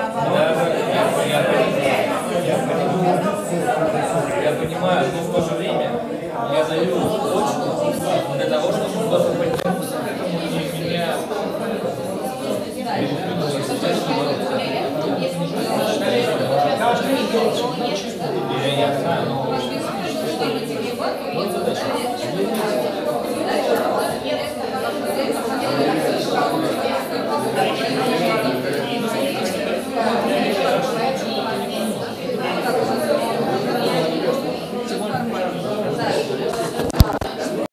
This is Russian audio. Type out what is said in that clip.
Я понимаю, но в то же время я даю точку для того, чтобы кто-то подтянулся к этому и меня Я не знаю, но...